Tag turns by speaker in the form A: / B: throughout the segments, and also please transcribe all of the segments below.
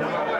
A: No me acuerdo.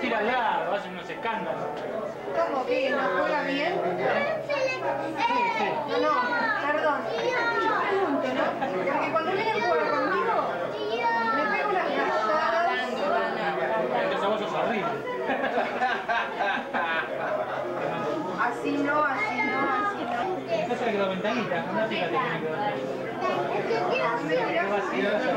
B: Tira al lado, hacen unos escándalos. ¿Cómo que? ¿No juega bien?
C: Sí, sí. No, no, perdón. Yo pregunto, ¿no? Porque
D: cuando viene a jugar conmigo,
C: me pego unas casadas. Entonces
E: vos
B: sos horrible.
E: Así
B: no,
D: así no, así
C: no. No se le quedó
E: ventanita, no
A: fíjate que me
C: ¿Qué quiero hacer?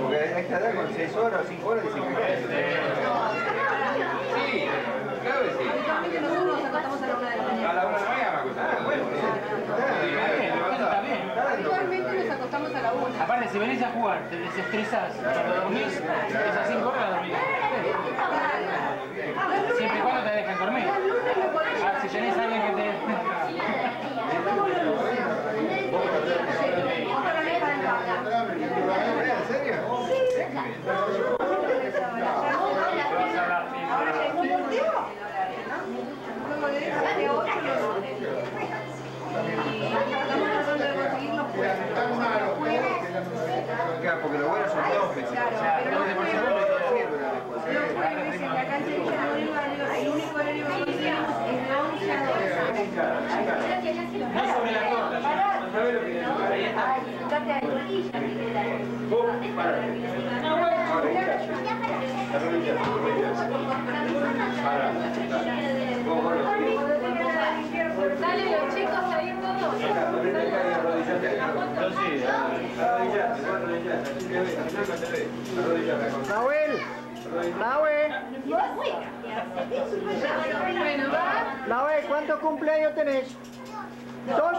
F: Porque hay con 6 horas, 5 horas A la de la mañana, bueno, nos acostamos a la 1.
A: Aparte,
E: si venís a jugar, te desestresás, dormís,
F: 5 horas.
E: Siempre y cuando te dejan dormir. Ah, si
B: tenés
E: alguien que
B: te...
F: porque lo bueno son dos
A: Claro, no puede decir, la cancha de el único horario que tenemos es la olla No
E: la
A: no sabés lo
F: no te ve. Arrodillate acá.
G: Nahuel, Nahuel. Nahuel, ¿cuántos cumpleaños tenés? ¿Dos?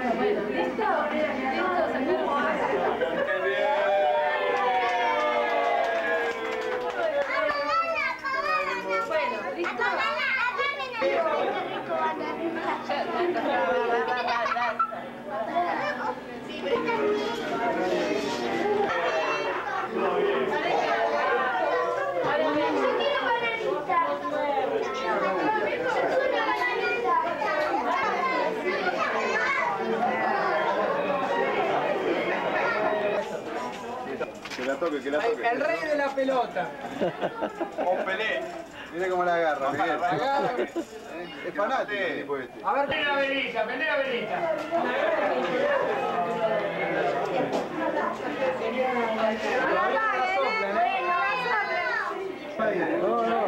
C: Bueno, ¿listo? ¿Listo? Sacaron. Bueno, ¿listo? Que la
F: toque, que la
A: toque. El rey de la pelota. O Pelé.
F: Mira cómo la agarra, Miguel. Agarra. Es fanático el tipo este.
A: A ver, prende la prende la.
G: No, no.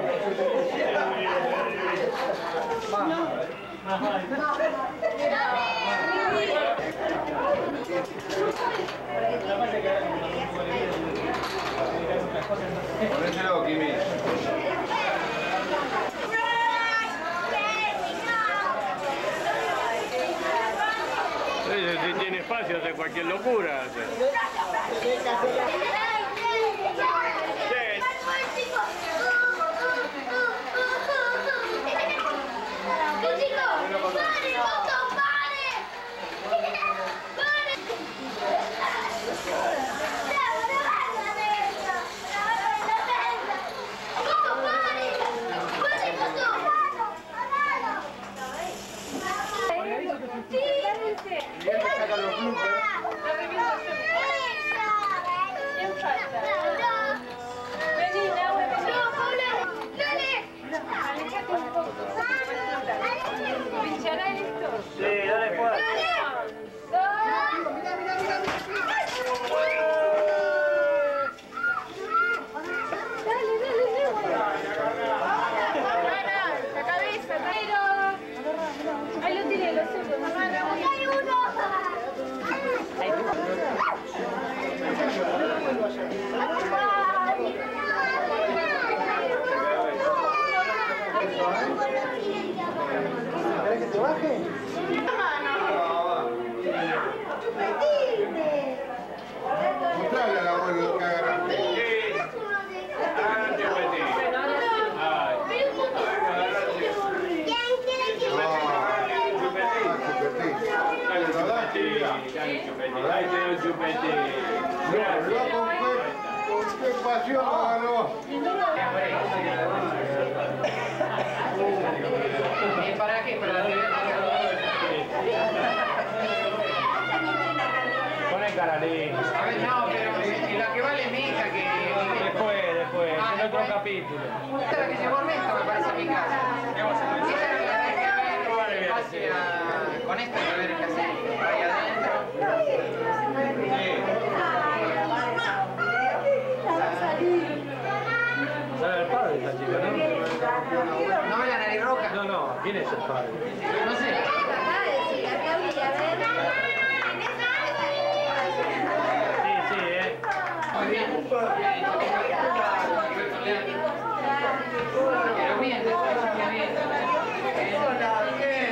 G: Ponéselo,
F: Kimi. Sí
C: tiene
A: espacio, hace cualquier locura. Ahí
E: tiene un
A: chupetín.
E: Loco, con qué pasión lo ganó.
A: ¿Y para qué? Para Pone
E: cara. A ver,
A: no, pero y la que vale mi hija que... Después, después, Ah, en otro capítulo. Esta es la que llevó Ernesto, me parece, a mi casa. Esta es la que hay que ver hacia... Con esta hay que ver qué hacer. ¿Quién
E: es el padre?
A: No sé. Sí,
E: sí, eh.
A: Muy bien. Pero bien. Hola, bien.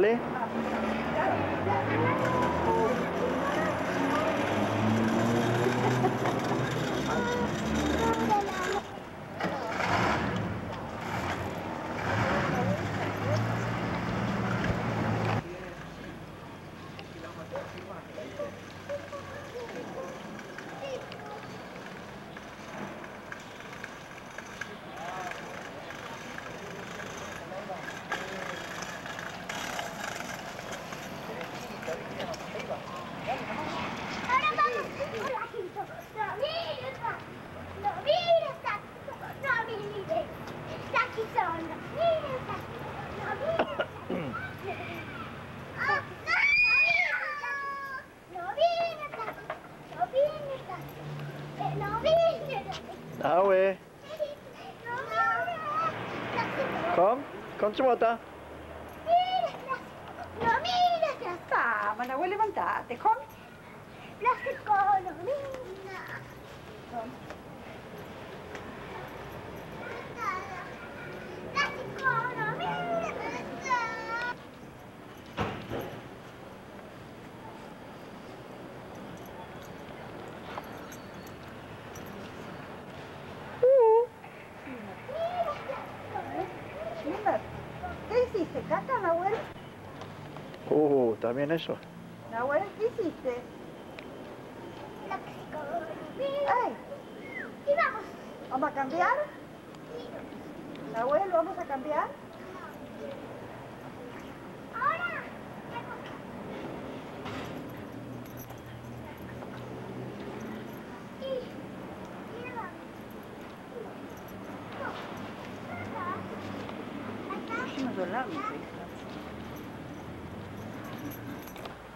G: Dale. Ahora
C: vamos. Hola, Quinto. No mires. No mires. No mires. Aquí son. No mires. No mires. Ah, No mires. No mires. Eh, No
G: No mires. Kom. Kom Mata.
C: No mires.
D: Vamos, Nahuel, levantate. Kom. Mires.
C: Plástico. No mires.
D: Mira, ¿qué hiciste? ¿Caca, Nahuel?
G: Uh, también eso.
D: Nahuel, ¿qué hiciste?
C: Ay, Y vamos.
D: ¿vamos a cambiar? Nahuel, ¿vamos a cambiar? doblado.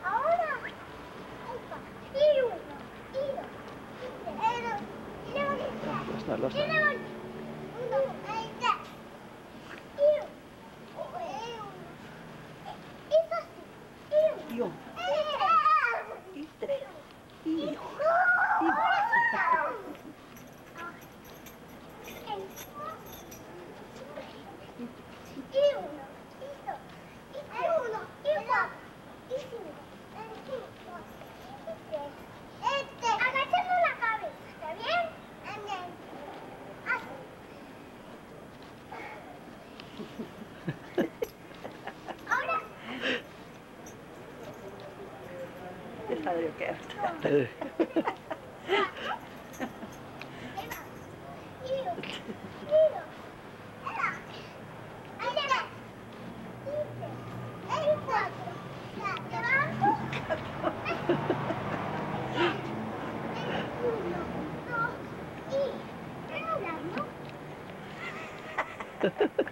C: Ahora.
G: Lasna, lasna.
D: Io. Il tre. Io. Io.
C: Io.
D: Los na, los
C: Y na. luego.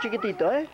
G: Chiquitito, ¿eh?